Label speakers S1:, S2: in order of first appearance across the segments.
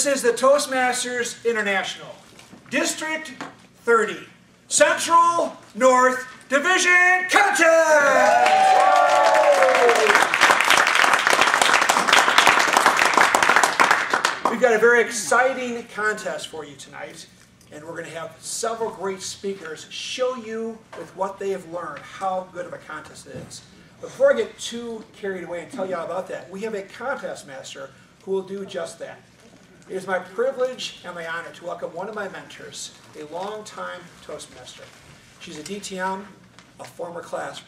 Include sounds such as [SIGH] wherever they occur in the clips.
S1: This is the Toastmasters International, District 30, Central North Division Contest! We've got a very exciting contest for you tonight, and we're going to have several great speakers show you with what they have learned how good of a contest it is. Before I get too carried away and tell you all about that, we have a contest master who will do just that. It is my privilege and my honor to welcome one of my mentors, a longtime Toastmaster. She's a DTM, a former class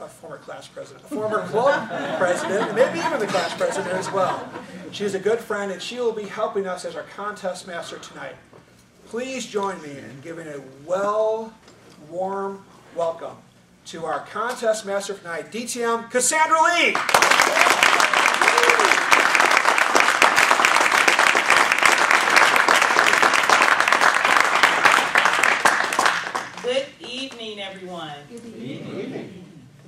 S1: a former class president, a former [LAUGHS] club president, maybe even the class president as well. She's a good friend, and she will be helping us as our contest master tonight. Please join me in giving a well, warm welcome to our contest master tonight, DTM Cassandra Lee.
S2: Good evening, everyone. Good evening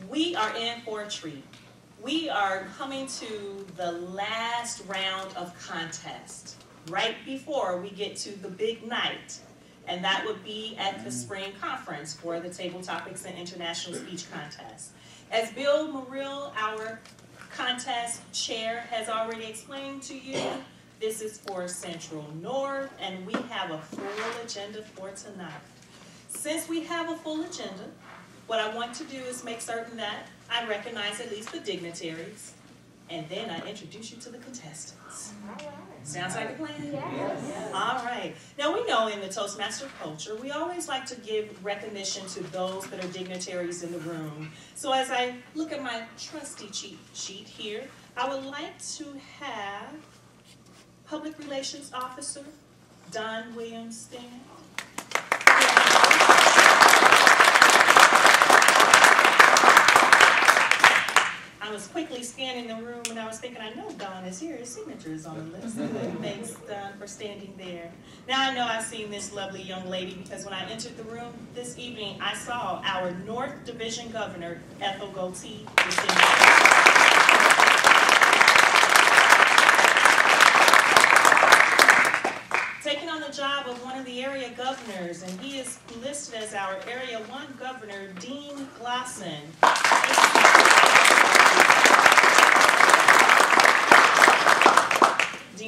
S2: we are in for a treat. We are coming to the last round of contest, right before we get to the big night. And that would be at the mm. spring conference for the Table Topics and International Speech Contest. As Bill Muriel, our contest chair, has already explained to you, this is for Central North, and we have a full agenda for tonight. Since we have a full agenda, what I want to do is make certain that I recognize at least the dignitaries, and then I introduce you to the contestants. Sounds like a plan? Yes. All right. Now we know in the Toastmaster culture, we always like to give recognition to those that are dignitaries in the room. So as I look at my trusty cheat sheet here, I would like to have Public Relations Officer Don Williams stand. I was quickly scanning the room and I was thinking, I know Don is here. His signature is on the list. [LAUGHS] Thanks, Don, for standing there. Now I know I've seen this lovely young lady because when I entered the room this evening, I saw our North Division Governor, Ethel Goatee, taking on the job of one of the area governors, and he is listed as our Area 1 Governor, Dean Glosson.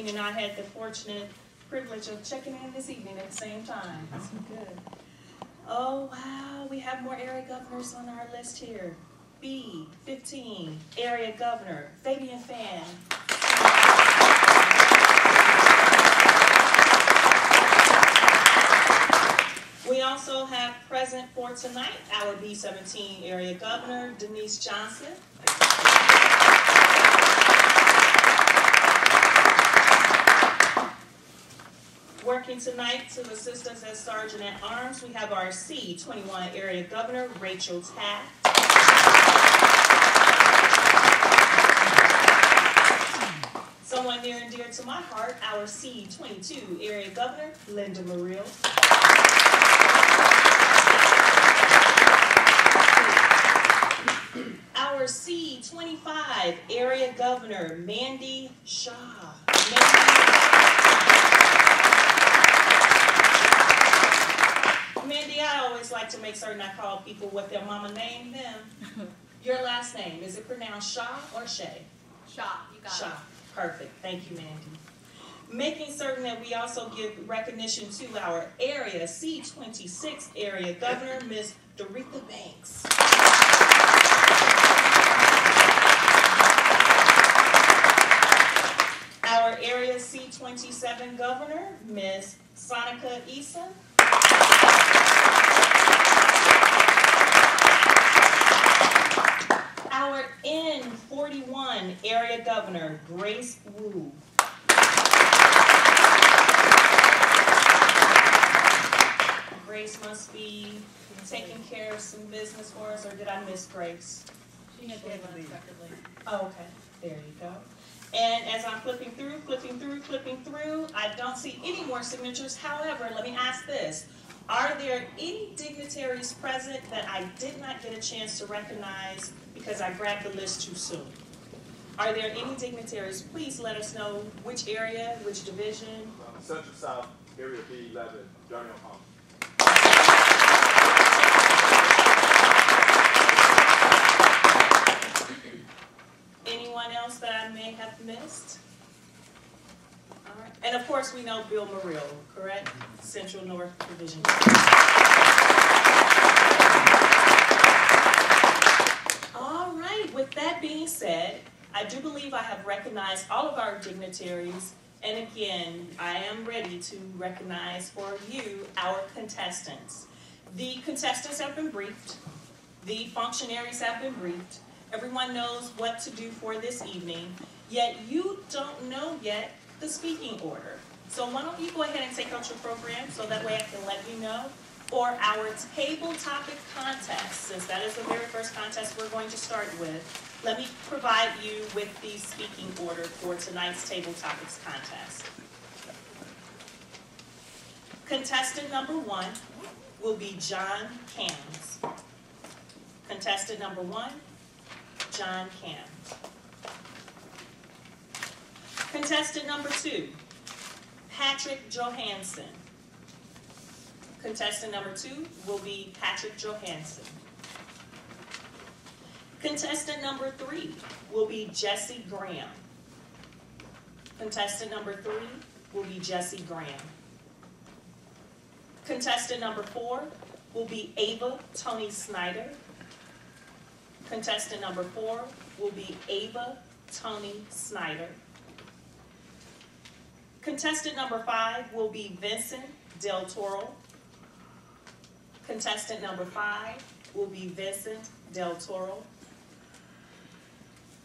S2: And I had the fortunate privilege of checking in this evening at the same time. That's good. Oh, wow, we have more area governors on our list here. B, 15, area governor, Fabian Fan. We also have present for tonight our B-17 area governor, Denise Johnson. Working tonight to assist us as Sergeant at Arms, we have our C-21 area governor, Rachel Taft. Someone near and dear to my heart, our C-22 area governor, Linda Muriel. Our C-25 area governor, Mandy Shaw. Mandy, I always like to make certain I call people what their mama named them. [LAUGHS] Your last name, is it pronounced Shaw or Shay?
S3: Shaw, you got it.
S2: Shaw.
S3: it.
S2: Perfect. Thank you, Mandy. Making certain that we also give recognition to our area C26 area governor, Ms. Doretha Banks. Our area C27 governor, Ms. Sonica Eason. Our N41 area governor, Grace Wu. Grace must be taking care of some business for us, or did I miss Grace?
S3: She had unexpectedly.
S2: Oh, okay, there you go. And as I'm flipping through, flipping through, flipping through, I don't see any more signatures. However, let me ask this. Are there any dignitaries present that I did not get a chance to recognize because I grabbed the list too soon? Are there any dignitaries? Please let us know which area, which division.
S4: Central South, Area B11, Darnell Hall.
S2: Anyone else that I may have missed? All right. And of course, we know Bill Muriel, correct? Central North Division. All right, with that being said, I do believe I have recognized all of our dignitaries. And again, I am ready to recognize for you our contestants. The contestants have been briefed. The functionaries have been briefed. Everyone knows what to do for this evening, yet you don't know yet the speaking order. So why don't you go ahead and take out your program so that way I can let you know? For our table topic contest, since that is the very first contest we're going to start with, let me provide you with the speaking order for tonight's table topics contest. Contestant number one will be John Cams. Contestant number one, John Cams. Contestant number two, Patrick Johansson. Contestant number two will be Patrick Johansson. Contestant number three will be Jesse Graham. Contestant number three will be Jesse Graham. Contestant number four will be Ava Tony Snyder. Contestant number four will be Ava Tony Snyder. Contestant number five will be Vincent Del Toro. Contestant number five will be Vincent Del Toro.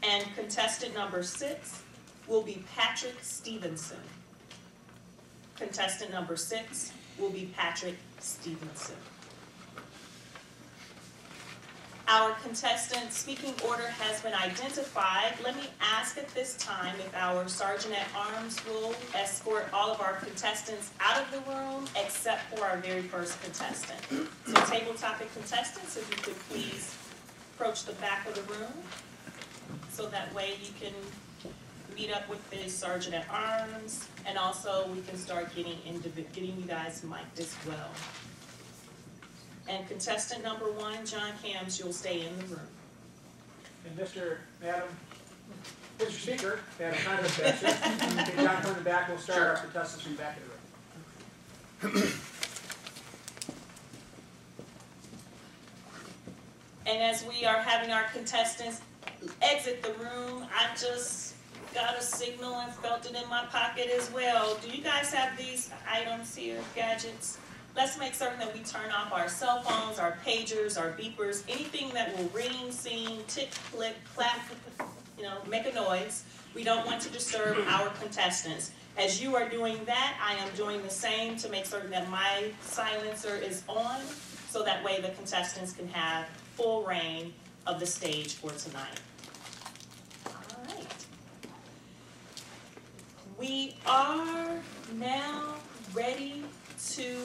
S2: And contestant number six will be Patrick Stevenson. Contestant number six will be Patrick Stevenson. Our contestant speaking order has been identified. Let me ask at this time if our Sergeant at Arms will escort all of our contestants out of the room except for our very first contestant. So table topic contestants, if you could please approach the back of the room so that way you can meet up with the Sergeant at Arms and also we can start getting getting you guys mic'd as well. And contestant number one, John Cams, you'll stay in the room.
S1: And Mr. Madam, Mr. Speaker, Madam Congress Master, okay, John, come in the back, we'll start our contestants from the back of the room. [CLEARS THROAT]
S2: And as we are having our contestants exit the room, I just got a signal and felt it in my pocket as well. Do you guys have these items here, gadgets? Let's make certain that we turn off our cell phones, our pagers, our beepers, anything that will ring, sing, tick, click, clap, you know, make a noise. We don't want to disturb [CLEARS THROAT] our contestants. As you are doing that, I am doing the same to make certain that my silencer is on, so that way the contestants can have full rein of the stage for tonight. All right. We are now ready to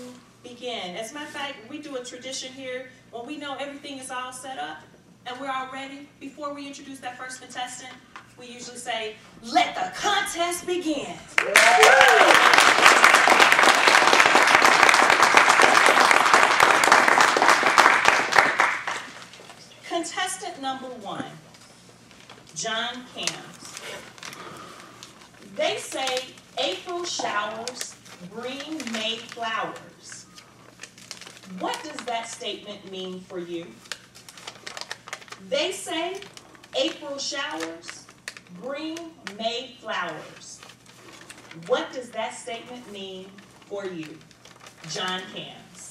S2: begin. As a matter of fact, we do a tradition here when we know everything is all set up and we're all ready. Before we introduce that first contestant, we usually say, "Let the contest begin." Contestant number one, John Cams. They say April showers bring May flowers. What does that statement mean for you? They say April showers bring May flowers. What does that statement mean for you? John Cams.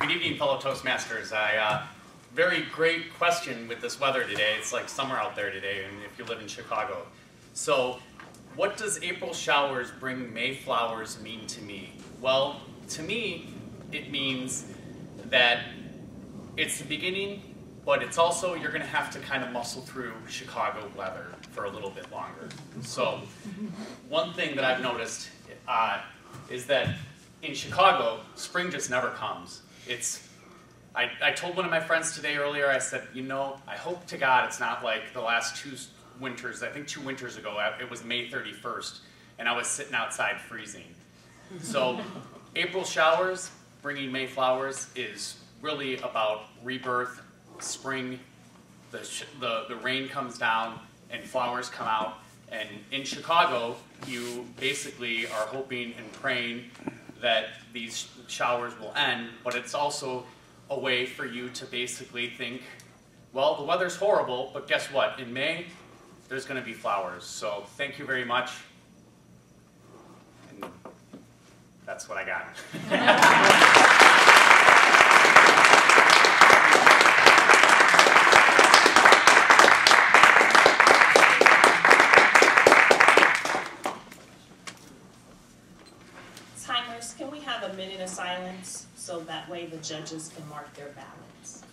S5: Good evening, fellow Toastmasters. I, uh, very great question with this weather today. It's like summer out there today, and if you live in Chicago. So, what does April showers bring May flowers mean to me? Well, to me, it means that it's the beginning, but it's also you're going to have to kind of muscle through Chicago weather for a little bit longer. So, one thing that I've noticed uh, is that in Chicago, spring just never comes. It's I, I told one of my friends today earlier, I said, you know, I hope to God it's not like the last two winters. I think two winters ago, uh, it was May 31st, and I was sitting outside freezing. So, [LAUGHS] April showers, bringing May flowers, is really about rebirth, spring. The, the, the rain comes down and flowers come out. And in Chicago, you basically are hoping and praying that these showers will end, but it's also a way for you to basically think, well, the weather's horrible, but guess what? In May, there's going to be flowers. So thank you very much. And that's what I got. [LAUGHS]
S2: Timers, can we have a minute of silence so way the judges can mark their ballots?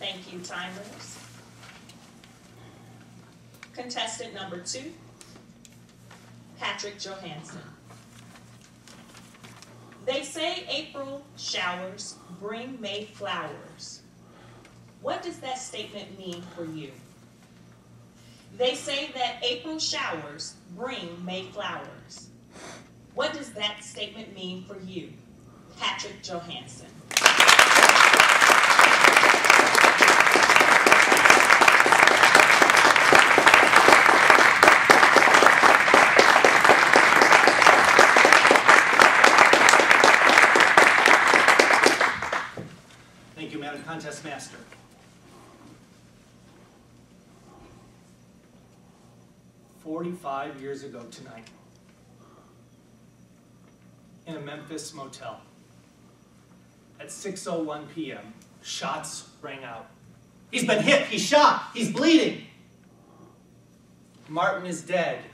S2: Thank you, timers. Contestant number two, Patrick Johansson. They say April showers bring May flowers. What does that statement mean for you? They say that April showers bring May flowers. What does that statement mean for you, Patrick Johansson?
S6: Thank you, Master. Forty-five years ago tonight, in a Memphis motel, at 6:01 PM, shots rang out. He's been hit, he's shot, he's bleeding. Martin is dead.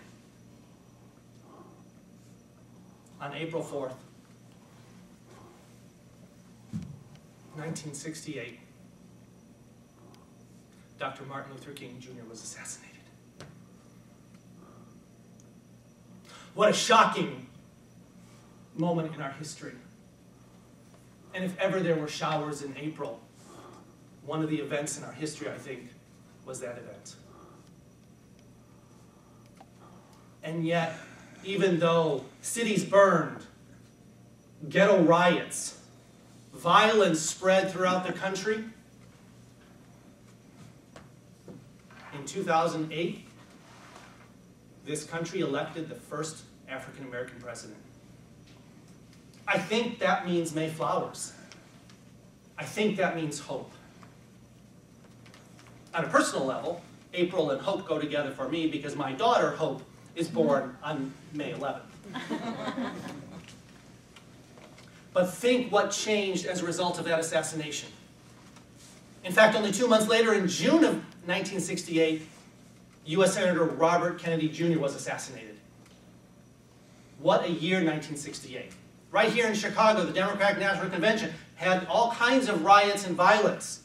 S6: On April 4th, 1968, Dr. Martin Luther King Jr. was assassinated. What a shocking moment in our history. And if ever there were showers in April, one of the events in our history, I think, was that event. And yet, even though cities burned, ghetto riots, violence spread throughout the country. 2008, this country elected the first African American president. I think that means Mayflowers. I think that means hope. On a personal level, April and hope go together for me because my daughter, Hope, is born on May 11th. [LAUGHS] But think what changed as a result of that assassination. In fact, only two months later, in June of 1968, U.S. Senator Robert Kennedy Jr. was assassinated. What a year, 1968. Right here in Chicago, the Democratic National Convention had all kinds of riots and violence.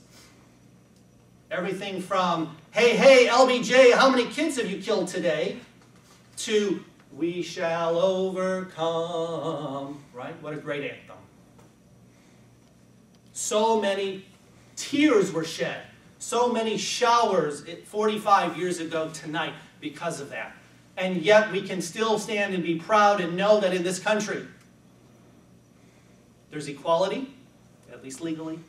S6: Everything from, hey, hey, LBJ, how many kids have you killed today? to, we shall overcome. Right? What a great anthem. So many tears were shed. So many showers 45 years ago tonight because of that. And yet we can still stand and be proud and know that in this country,
S7: There's equality, at least legally,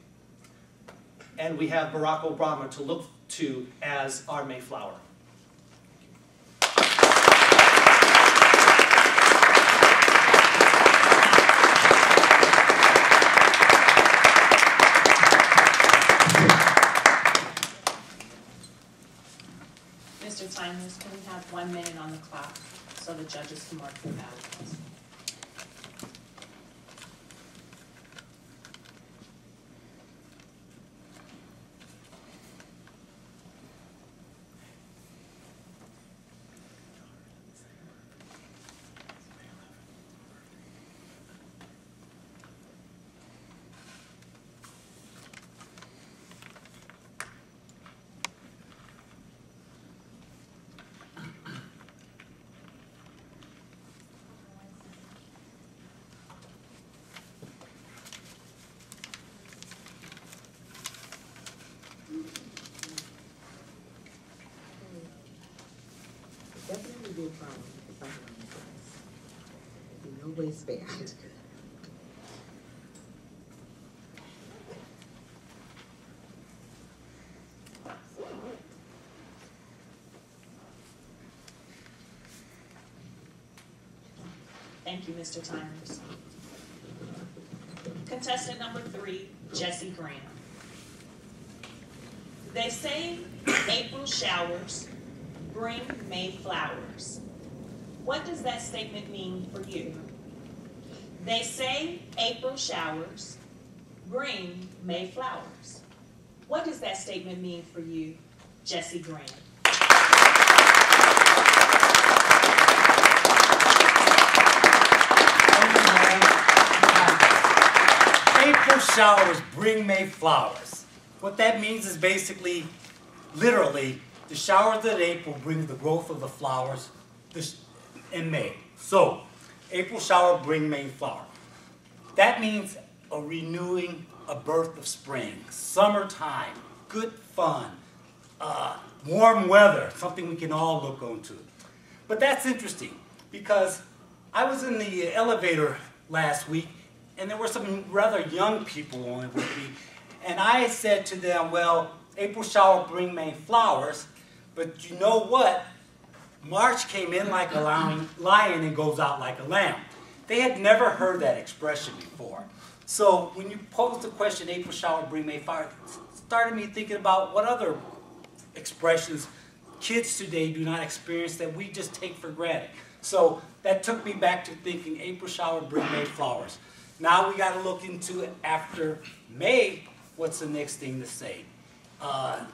S7: and we have Barack Obama to look to as our Mayflower.
S2: Mr. Timers, can we have one minute on the clock so the judges can mark their ballots?
S8: Be a problem if I run this class. It'd be no waistband.
S2: Thank you, Mr. Timers. Contestant number three, Jesse Graham. They say April showers bring May flowers. What does that statement mean for you? They say April showers bring May flowers. What does that statement mean for you, Jesse Graham?
S9: April showers bring May flowers. What that means is basically, literally, the showers of April bring the growth of the flowers in May. So, April shower bring May flower. That means a renewing, a birth of spring, summertime, good fun, uh, warm weather, something we can all look onto. But that's interesting because I was in the elevator last week and there were some rather young people on it with me. And I said to them, well, April shower bring May flowers, but you know what? March came in like a lion, and goes out like a lamb. They had never heard that expression before. So when you posed the question, April shower bring May it started me thinking about what other expressions kids today do not experience that we just take for granted. So that took me back to thinking April shower bring May flowers. Now we got to look into after May, what's the next thing to say? Uh,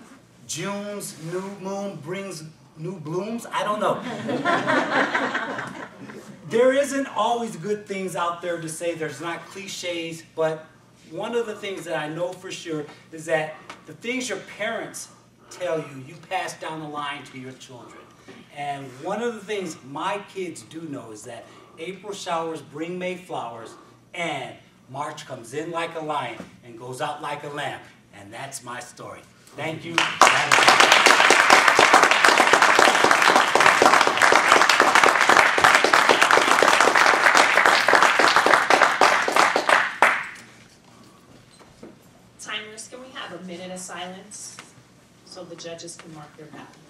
S9: June's new moon brings new blooms? I don't know. [LAUGHS] there isn't always good things out there to say. There's not cliches, but one of the things that I know for sure is that the things your parents tell you, you pass down the line to your children. And one of the things my kids do know is that April showers bring May flowers, and March comes in like a lion and goes out like a lamb. And that's my story. Thank you.
S2: Timers, can we have a minute of silence so the judges can mark their ballots?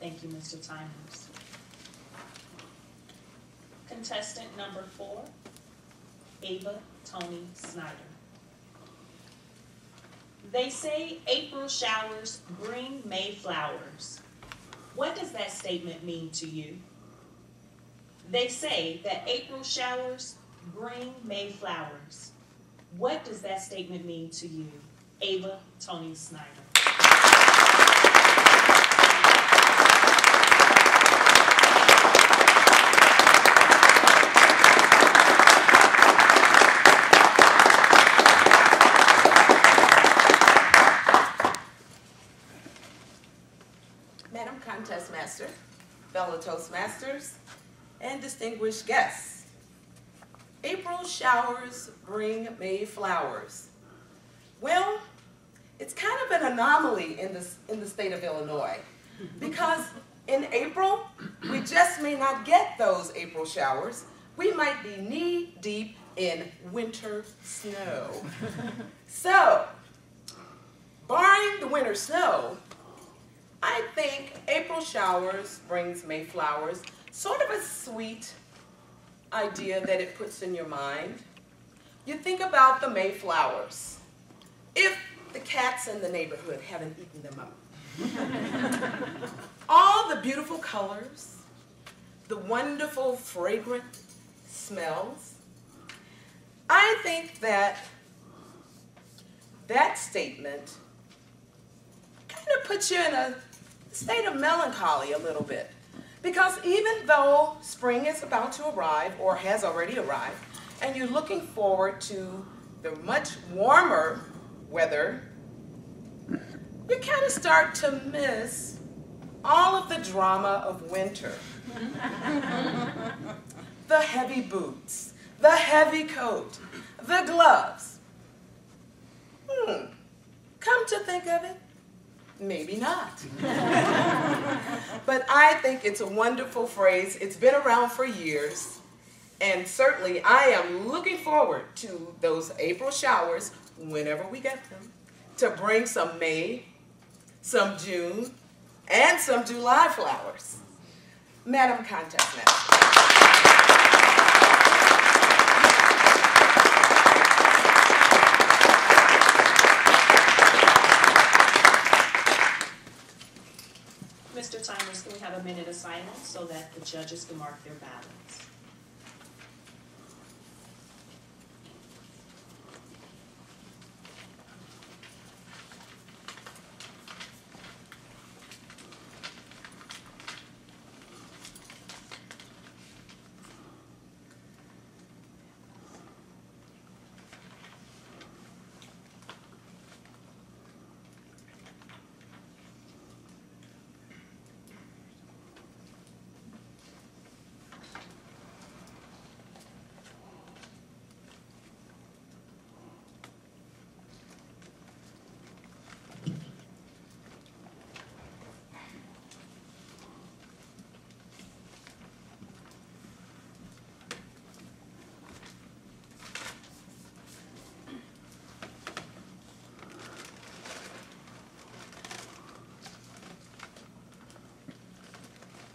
S2: Thank you, Mr. Timers. Contestant number four, Ava Tony Snyder. They say April showers bring May flowers. What does that statement mean to you? They say that April showers bring May flowers. What does that statement mean to you? Ava Tony Snyder.
S10: Madam Contest Master, fellow Toastmasters, and distinguished guests. April showers bring May flowers. Well, it's kind of an anomaly in, this, in the state of Illinois [LAUGHS] because in April, we just may not get those April showers. We might be knee deep in winter snow. [LAUGHS] So, barring the winter snow, I think April showers brings May flowers. Sort of a sweet idea that it puts in your mind. You think about the May flowers. If the cats in the neighborhood haven't eaten them up. [LAUGHS] All the beautiful colors, the wonderful fragrant smells. I think that that statement kind of puts you in a state of melancholy a little bit. Because even though spring is about to arrive or has already arrived, and you're looking forward to the much warmer weather, you kind of start to miss all of the drama of winter. [LAUGHS] the heavy boots, the heavy coat, the gloves. Hmm, come to think of it, Maybe not. [LAUGHS] but I think it's a wonderful phrase. It's been around for years. And certainly I am looking forward to those April showers, whenever we get them, to bring some May, some June, and some July flowers. Madam Contest Master.
S2: Mr. Timers, can we have a minute of silence so that the judges can mark their ballots?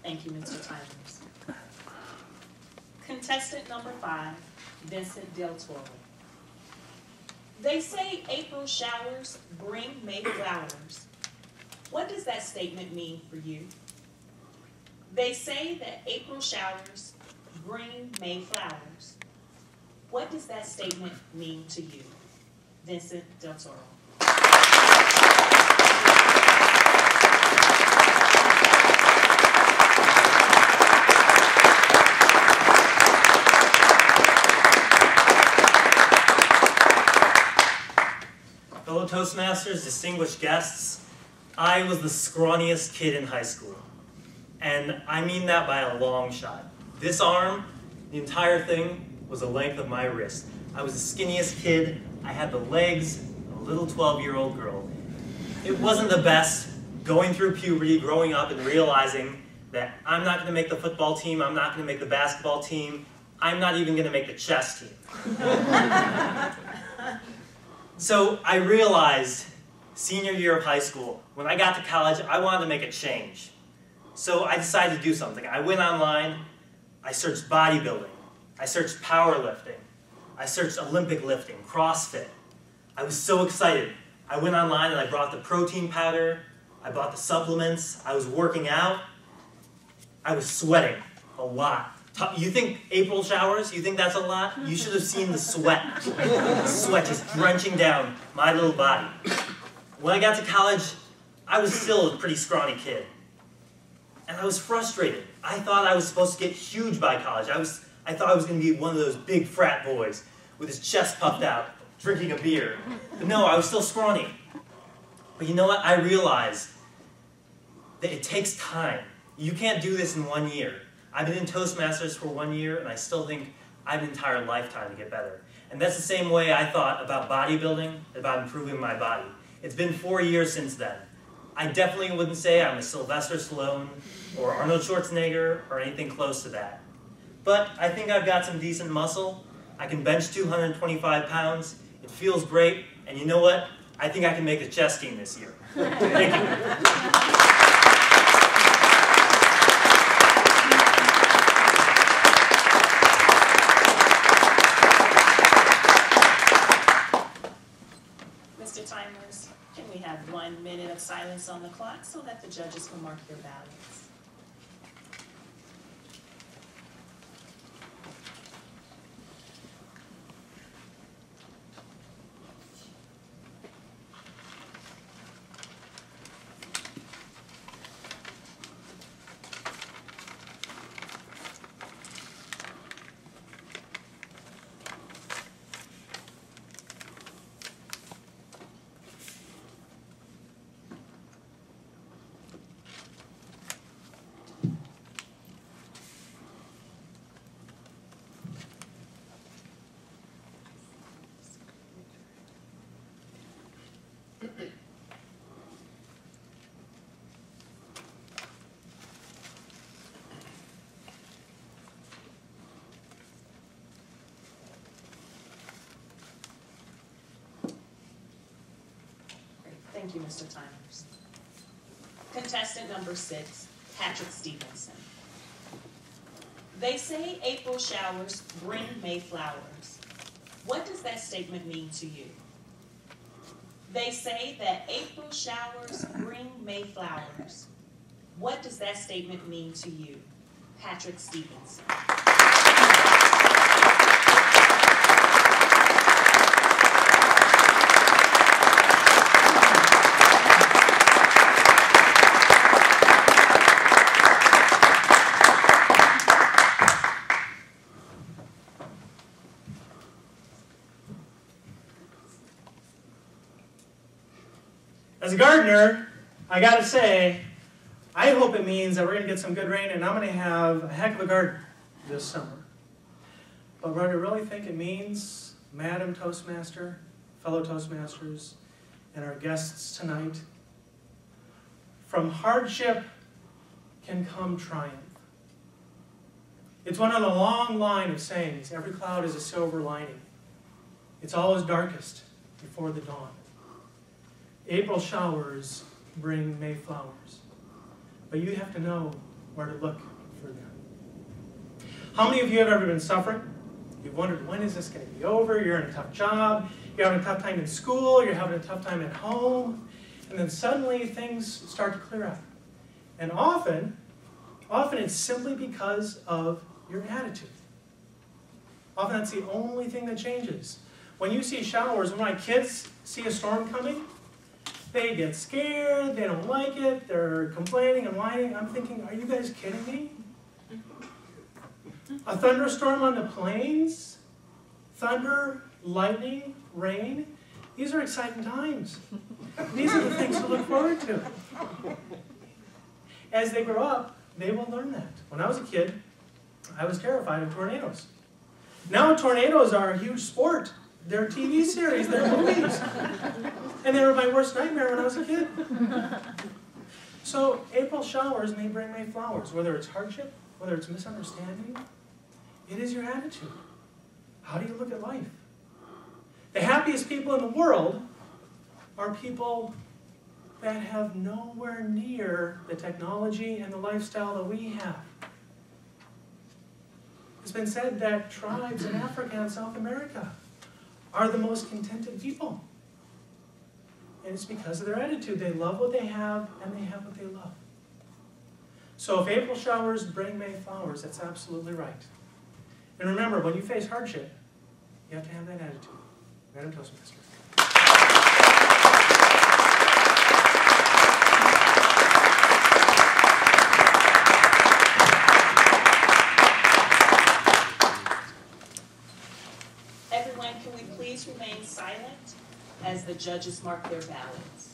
S2: Thank you, Mr. Timers. Contestant number five, Vincent Del Toro. They say April showers bring May flowers. What does that statement mean for you? They say that April showers bring May flowers. What does that statement mean to you? Vincent Del Toro.
S11: Fellow Toastmasters, distinguished guests, I was the scrawniest kid in high school. And I mean that by a long shot. This arm, the entire thing, was the length of my wrist. I was the skinniest kid. I had the legs of a little 12-year-old girl. It wasn't the best going through puberty, growing up, and realizing that I'm not going to make the football team, I'm not going to make the basketball team, I'm not even going to make the chess team. [LAUGHS] So I realized senior year of high school, when I got to college, I wanted to make a change. So I decided to do something. I went online, I searched bodybuilding, I searched powerlifting, I searched Olympic lifting, CrossFit. I was so excited. I went online and I brought the protein powder, I bought the supplements, I was working out. I was sweating a lot. You think April showers, you think that's a lot? You should have seen the sweat. The sweat just drenching down my little body. When I got to college, I was still a pretty scrawny kid. And I was frustrated. I thought I was supposed to get huge by college. I was I thought I was gonna be one of those big frat boys with his chest puffed out, drinking a beer. But no, I was still scrawny. But you know what? I realized that it takes time. You can't do this in one year. I've been in Toastmasters for one year, and I still think I have an entire lifetime to get better. And that's the same way I thought about bodybuilding, about improving my body. It's been four years since then. I definitely wouldn't say I'm a Sylvester Stallone or Arnold Schwarzenegger or anything close to that. But I think I've got some decent muscle. I can bench 225 pounds. It feels great. And you know what? I think I can make a chess team this year. [LAUGHS] Thank you.
S2: Mr. Timers, can we have one minute of silence on the clock so that the judges can mark their ballots? Great, thank you, Mr. Timers. Contestant number six, Patrick Stevenson. They say April showers bring May flowers. What does that statement mean to you? They say that April showers bring May flowers. What does that statement mean to you? Patrick Stevenson.
S7: As a gardener, I gotta say, I hope it means that we're gonna get some good rain and I'm gonna have a heck of a garden this summer. But what I really think it means, Madam Toastmaster, fellow Toastmasters, and our guests tonight, from hardship can come triumph. It's one of the long line of sayings, every cloud is a silver lining. It's always darkest before the dawn. April showers bring May flowers, but you have to know where to look for them. How many of you have ever been suffering? You've wondered, when is this going to be over? You're in a tough job, you're having a tough time in school, you're having a tough time at home, and then suddenly things start to clear up. And often, often it's simply because of your attitude. Often that's the only thing that changes. When you see showers, when my kids see a storm coming, they get scared, they don't like it, they're complaining and whining. I'm thinking, are you guys kidding me? A thunderstorm on the plains? Thunder, lightning, rain? These are exciting times. These are the things to look forward to. As they grow up, they will learn that. When I was a kid, I was terrified of tornadoes. Now tornadoes are a huge sport. They're TV series, they're movies. And they were my worst nightmare when I was a kid. So April showers may bring May flowers, whether it's hardship, whether it's misunderstanding. It is your attitude. How do you look at life? The happiest people in the world are people that have nowhere near the technology and the lifestyle that we have. It's been said that tribes in Africa and South America are the most contented people. And it's because of their attitude. They love what they have and they have what they love. So if April showers bring May flowers, that's absolutely right. And remember, when you face hardship, you have to have that attitude. Madam Toastmaster.
S2: Everyone, can we please remain silent as the judges mark their ballots?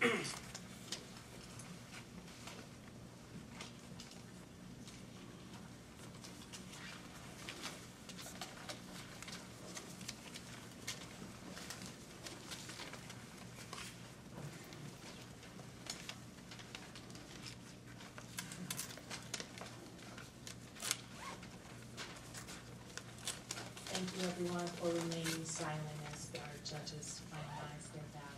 S2: Thank you, everyone, for remaining silent as our judges finalize their ballots.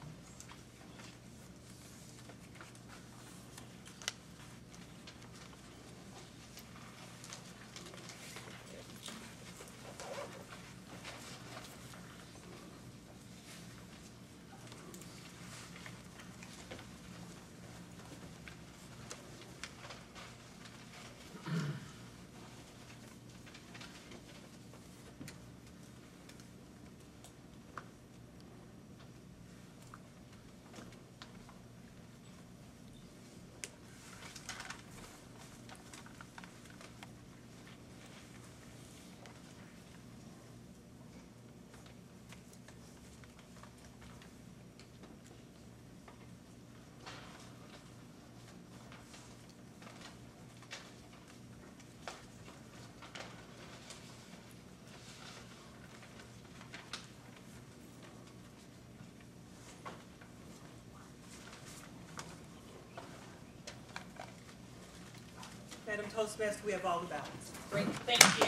S12: Madam Toastmaster, we have all the ballots.
S2: Great, thank you.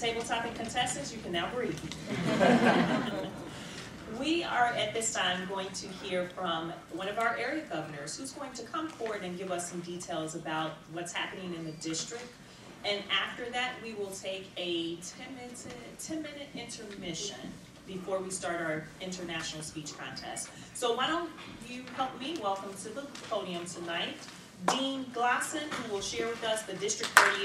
S2: Table topic contestants, you can now breathe. [LAUGHS] We are at this time going to hear from one of our area governors who's going to come forward and give us some details about what's happening in the district. And after that, we will take a 10 minute, 10 minute intermission before we start our international speech contest. So why don't you help me welcome to the podium tonight Dean Glosson, who will share with us the District 30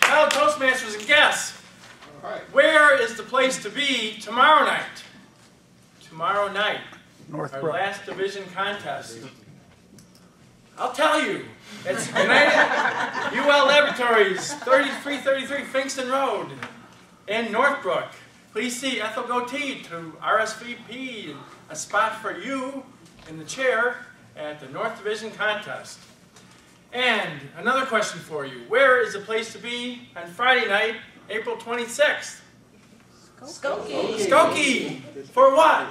S13: Fellow Toastmasters and guests, All right. Where is the place to be tomorrow night? Tomorrow night, our last division contest. I'll tell you, it's United [LAUGHS] UL Laboratories, 3333 Pfingsten Road in Northbrook. Please see Ethel Goatee to RSVP, a spot for you in the chair at the North Division contest. And another question for you. Where is the place to be on Friday night, April 26th?
S3: Skokie.
S13: Skokie. For what?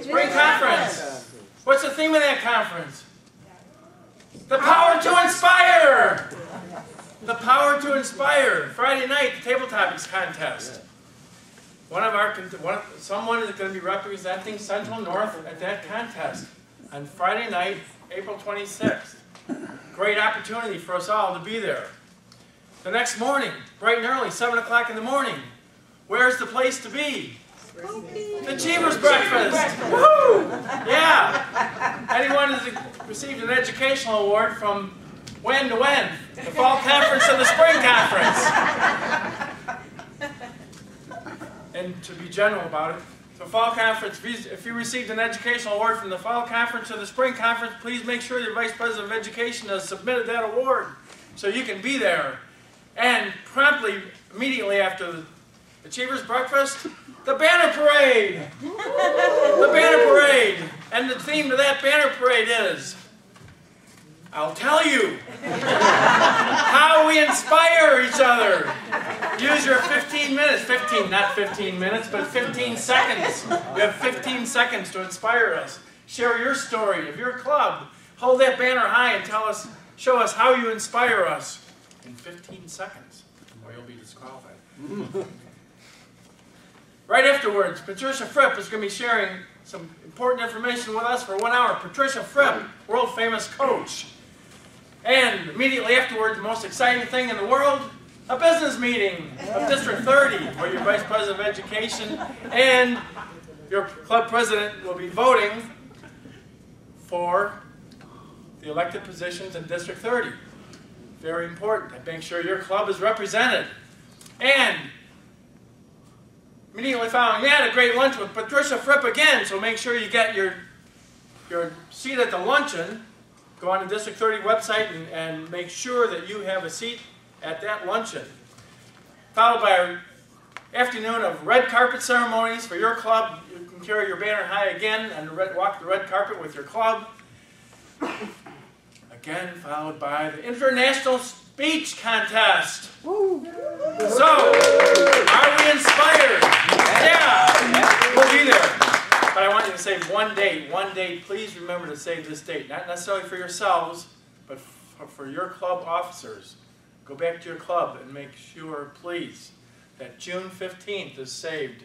S13: Spring conference. What's the theme of that conference? The power to inspire. The power to inspire. Friday night, the table topics contest. One of our, one, of- someone is going to be representing Central North at that contest on Friday night, April 26th. Great opportunity for us all to be there. The next morning, bright and early, 7 o'clock in the morning, where's the place to be? The Achievers Breakfast. Woo! Yeah. Anyone has received an educational award from when to when? The fall conference and the spring conference. And to be general about it, the fall conference, if you- if you received an educational award from the fall conference or the spring conference, please make sure your Vice President of Education has submitted that award so you can be there. And promptly, immediately after the Achievers Breakfast, the banner parade. The banner parade. And the theme of that banner parade is, I'll tell you how we inspire each other. Use your 15 minutes, 15, not 15 minutes, but 15 seconds. You have 15 seconds to inspire us. Share your story of your club. Hold that banner high and tell us, show us how you inspire us in 15 seconds, or you'll be disqualified. Mm. Right afterwards, Patricia Fripp is going to be sharing some important information with us for one hour. Patricia Fripp, world famous coach. And immediately afterwards, the most exciting thing in the world, a business meeting of District 30, where your Vice President of Education and your club president will be voting for the elected positions in District 30. Very important. Make sure your club is represented. And immediately following that, a great lunch with Patricia Fripp again. So make sure you get your your seat at the luncheon. Go on the District 30 website and, and make sure that you have a seat at that luncheon. Followed by an afternoon of red carpet ceremonies for your club. You can carry your banner high again and red, walk the red carpet with your club. [COUGHS] Again, followed by the International Speech Contest. So, are we inspired? Yeah, we'll be there. But I want you to save one date, one date. Please remember to save this date. Not necessarily for yourselves, but for your club officers. Go back to your club and make sure, please, that June 15th is saved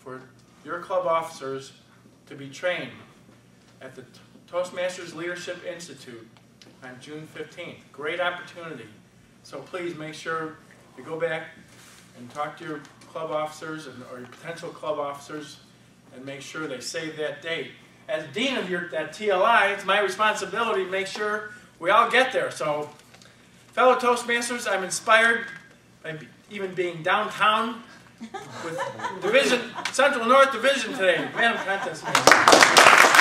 S13: for your club officers to be trained at the Toastmasters Leadership Institute on June 15th. Great opportunity. So please make sure you go back and talk to your club officers and, or your potential club officers and make sure they save that date. As dean of your that TLI, it's my responsibility to make sure we all get there. So, fellow Toastmasters, I'm inspired by even being downtown with [LAUGHS] Division Central North Division today. Madam Contest.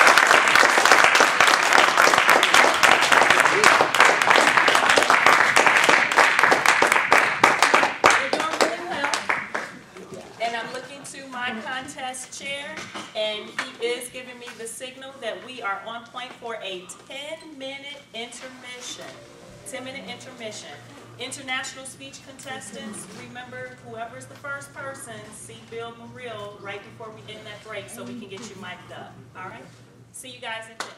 S2: Signal that we are on point for a 10-minute intermission. 10-minute intermission. International speech contestants, remember, whoever's the first person, see Bill Muriel right before we end that break so we can get you mic'd up. All right? See you guys in 10.